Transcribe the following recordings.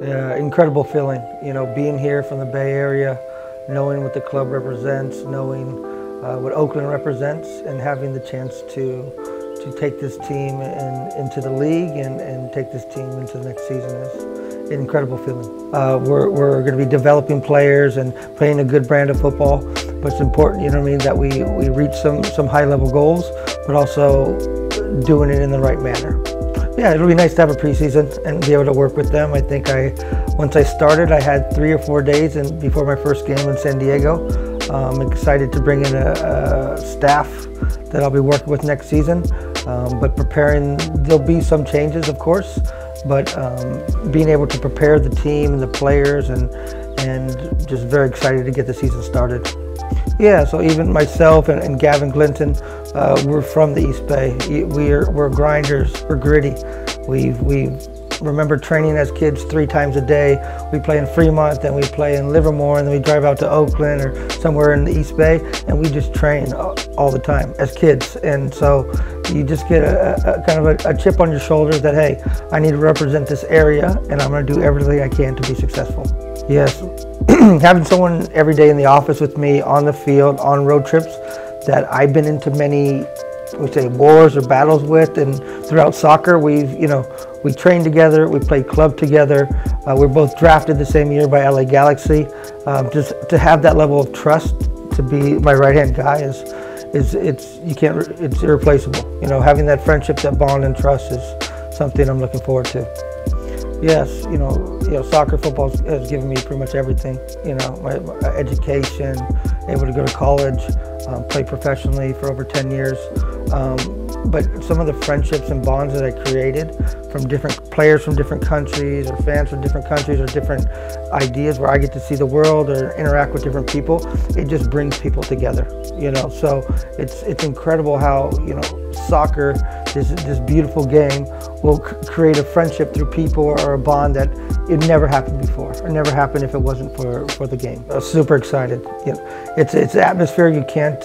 Yeah, incredible feeling. You know, being here from the Bay Area, knowing what the club represents, knowing uh, what Oakland represents, and having the chance to to take this team in, into the league and, and take this team into the next season is an incredible feeling. Uh, we're we're going to be developing players and playing a good brand of football, but it's important, you know what I mean, that we, we reach some, some high level goals, but also doing it in the right manner yeah, it'll be nice to have a preseason and be able to work with them. I think I, once I started, I had three or four days and before my first game in San Diego. I'm excited to bring in a, a, staff that I'll be working with next season. Um, but preparing, there'll be some changes, of course, but um, being able to prepare the team and the players and, and just very excited to get the season started. Yeah, so even myself and, and Gavin Glinton, uh, we're from the East Bay. We're, we're grinders, we're gritty. We've, we've remember training as kids three times a day. We play in Fremont, then we play in Livermore, and then we drive out to Oakland or somewhere in the East Bay, and we just train all the time as kids. And so you just get a, a kind of a, a, chip on your shoulder that, hey, I need to represent this area, and I'm going to do everything I can to be successful. Yes, having someone every day in the office with me on the field, on road trips, that I've been into many, we say wars or battles with, and throughout soccer, we've, you know, we trained together, we played club together. Uh, we're both drafted the same year by LA Galaxy. Um, just to have that level of trust to be my right-hand guy is, is it's you can't, it's irreplaceable. You know, having that friendship, that bond and trust is something I'm looking forward to. Yes, you know, you know, soccer, football has given me pretty much everything. You know, my, my education, able to go to college, um, play professionally for over 10 years. Um, but some of the friendships and bonds that I created from different players from different countries or fans from different countries or different ideas where I get to see the world or interact with different people, it just brings people together, you know. So it's it's incredible how, you know, soccer, this this beautiful game will create a friendship through people or a bond that it never happened before. It never happened if it wasn't for, for the game. I'm super excited. You know, it's it's atmosphere you can't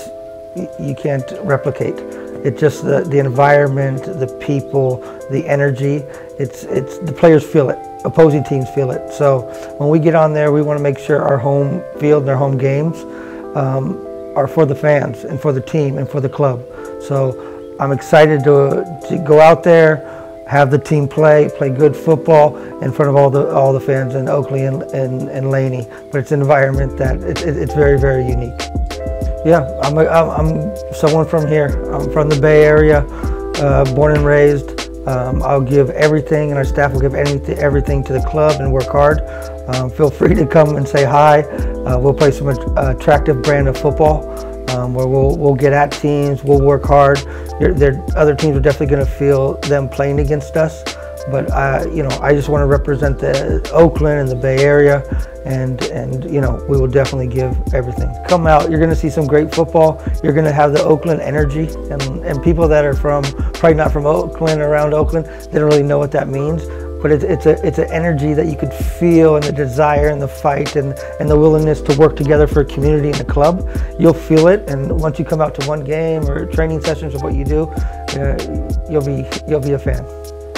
you can't replicate. It's just the, the environment, the people, the energy. It's it's the players feel it. Opposing teams feel it. So when we get on there, we want to make sure our home field and our home games um, are for the fans and for the team and for the club. So I'm excited to to go out there have the team play, play good football in front of all the all the fans in Oakley and, and, and Laney. But it's an environment that it, it, it's very, very unique. Yeah, I'm, a, I'm someone from here. I'm from the Bay Area, uh, born and raised. Um, I'll give everything, and our staff will give anything, everything to the club and work hard. Um, feel free to come and say hi. Uh, we'll play some attractive brand of football um, where we'll, we'll get at teams, we'll work hard. There, other teams are definitely going to feel them playing against us. But uh, you know, I just want to represent the Oakland and the Bay Area, and and you know, we will definitely give everything. Come out, you're going to see some great football. You're going to have the Oakland energy, and and people that are from probably not from Oakland, around Oakland, they don't really know what that means but it's, it's a it's an energy that you could feel and the desire and the fight and, and the willingness to work together for a community and a club. You'll feel it, and once you come out to one game or training sessions or what you do, uh, you'll be you'll be a fan.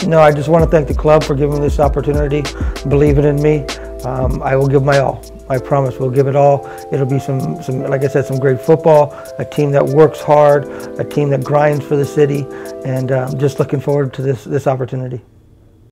No, I just want to thank the club for giving me this opportunity, believing in me. Um, I will give my all. I promise we'll give it all. It'll be some, some, like I said, some great football, a team that works hard, a team that grinds for the city, and um, just looking forward to this, this opportunity.